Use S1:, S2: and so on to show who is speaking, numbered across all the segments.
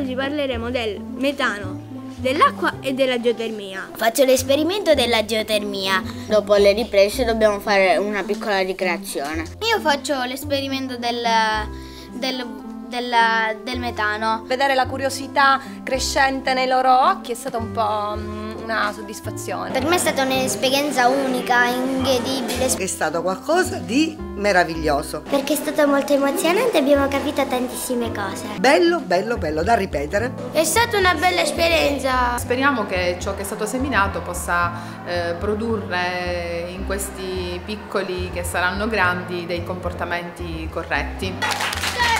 S1: oggi parleremo del metano, dell'acqua e della geotermia.
S2: Faccio l'esperimento della geotermia. Dopo le riprese dobbiamo fare una piccola ricreazione.
S3: Io faccio l'esperimento del, del, del, del metano.
S4: Vedere la curiosità crescente nei loro occhi è stata un po' mm, una soddisfazione.
S3: Per me è stata un'esperienza unica, incredibile.
S5: È stato qualcosa di meraviglioso.
S6: Perché è stato molto emozionante e abbiamo capito tantissime cose.
S5: Bello, bello, bello, da ripetere.
S3: È stata una bella esperienza.
S7: Speriamo che ciò che è stato seminato possa eh, produrre in questi piccoli che saranno grandi dei comportamenti corretti.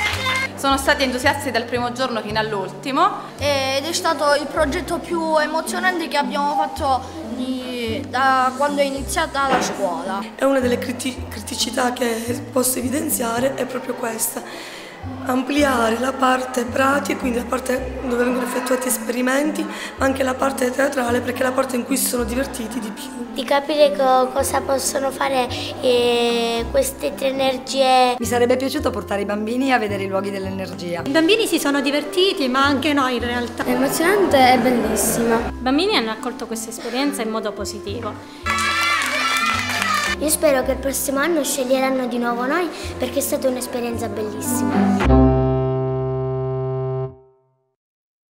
S8: Sono stati entusiasti dal primo giorno fino all'ultimo
S3: ed è stato il progetto più emozionante che abbiamo fatto di, da quando è iniziata la scuola.
S9: E una delle criti criticità che posso evidenziare è proprio questa ampliare la parte pratica, quindi la parte dove vengono effettuati esperimenti, ma anche la parte teatrale perché è la parte in cui si sono divertiti di più.
S6: Di capire co cosa possono fare eh, queste tre energie.
S10: Mi sarebbe piaciuto portare i bambini a vedere i luoghi dell'energia.
S11: I bambini si sono divertiti, ma anche noi in realtà.
S12: È emozionante e bellissima.
S13: I bambini hanno accolto questa esperienza in modo positivo.
S6: Io spero che il prossimo anno sceglieranno di nuovo noi perché è stata un'esperienza bellissima.